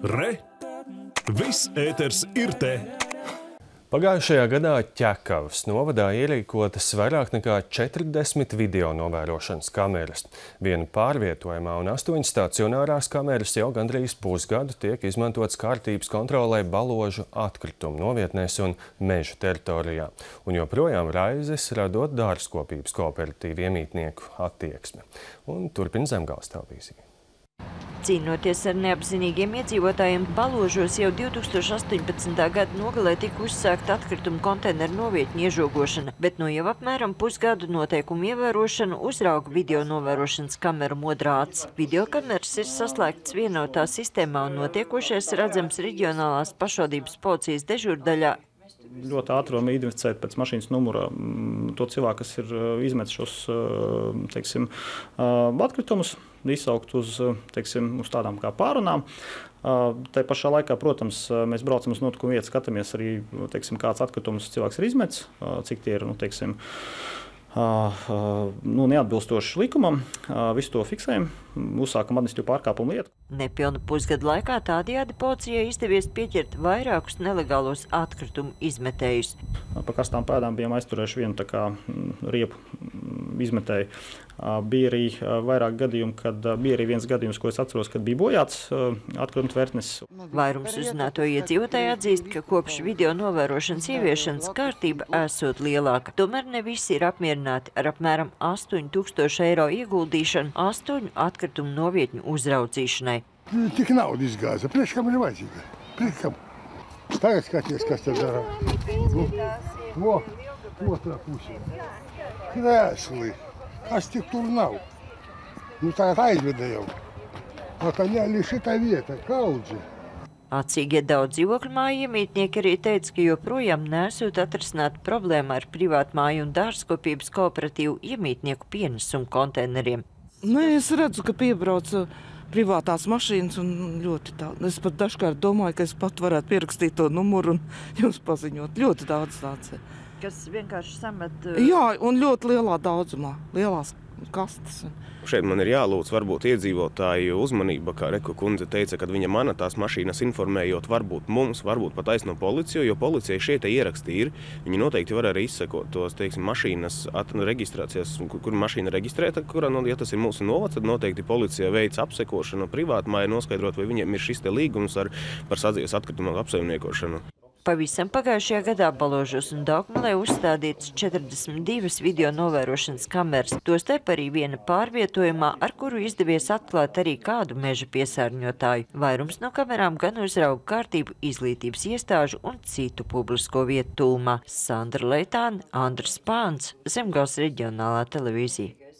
Re! Viss ēters ir te! Pagājušajā gadā Ķekavas novadā ierīkotas vairāk nekā 40 video novērošanas kameras. Viena pārvietojumā un astoņas stacionārās kameras jau gandrīz pusgadu tiek izmantotas kārtības kontrolē baložu atkritumu novietnēs un meža teritorijā. Un joprojām raizes radot dārzkopības kooperatīvu iemītnieku attieksme. Un turpina Zemgāles televīzija. Cīnoties ar neapzinīgiem iedzīvotājiem, Baložos jau 2018. gada nogalē tika uzsākta atkritumu konteineru novietņu iežogošana, bet no jau apmēram pusgadu noteikumu ievērošanu uzrauga video novērošanas kameru modrāts. Video kameras ir saslēgtas vienotā sistēmā un notiekošais redzams reģionālās pašvaldības policijas dežurdaļā ļoti varam identificēt pēc mašīnas numura mm, to cilvēku, kas ir izmetis šos teiksim, atkritumus, izsaukt uz, teiksim, uz tādām kā pārunām. Tā pašā laikā, protams, mēs braucam uz notikumu vietu, skatāmies arī, teiksim, kāds atkritums cilvēks ir izmetis, cik tie ir, nu, teiksim, nu, neatbilstoši likumam. Visu to fiksējam, uzsākam administratīvu pārkāpumu lietu. Nepilnu pusgadu laikā tādējādi policijai izdevies pieķert vairākus nelegālos atkritumu izmetējus. Pa karstām pēdām bijām aizturējuši vienu kā riepu izmetēju. Bija arī vairāk gadījumu, kad bija arī viens gadījums, ko es atceros, kad bija bojāts atkritumu tvertnes. Vairums uzzināto iedzīvotāji atzīst, ka kopš video novērošanas ieviešanas kārtība esot lielāka. Tomēr ne visi ir apmierināti ar apmēram 8000 eiro ieguldīšanu astoņu atkritumu novietņu uzraudzīšanai. Tik naudu izgāza. Priekš kam ir vajadzīga? Priekš kam? Tagad skaties, kas te dara. Nu, otrā pusē. Krēsli. Kas tik tur nav? Nu tagad aizveda jau. Pakaļāli šitā vieta, kaudzi. Atcīgie daudz dzīvokļu māju iemītnieki arī teica, ka joprojām nesot atrisināt problēmu ar privātu māju un dārzkopības kooperatīvu iemītnieku pienesumu konteineriem. Nē, es redzu, ka piebrauca privātās mašīnas un ļoti daudz. Es pat dažkārt domāju, ka es pat varētu pierakstīt to numuru un jums paziņot. Ļoti daudz tāds ir. Kas vienkārši samet... Jā, un ļoti lielā daudzumā, lielās kastes. Šeit man ir jālūdz varbūt iedzīvotāju uzmanība, kā Reku kundze teica, kad viņa mana tās mašīnas informējot varbūt mums, varbūt pat aizno policiju, jo policijai šie te ieraksti ir. Viņi noteikti var arī izsekot tos, teiksim, mašīnas reģistrācijas, kur, kur mašīna reģistrēta, kurā, nu, ja tas ir mūsu novads, tad noteikti policija veic apsekošanu privātmāja, noskaidrot, vai viņiem ir šis te līgums ar, par sadzīves atkritumu apsaimniekošanu. Pavisam pagājušajā gadā Baložos un Daugmalē uzstādītas 42 video novērošanas kameras, tostarp arī viena pārvietojumā, ar kuru izdevies atklāt arī kādu meža piesārņotāju. Vairums no kamerām gan uzrauga kārtību izglītības iestāžu un citu publisko vietu tūmā. Sandra Leitāna, Andrs Pāns, Zemgals reģionālā televīzija.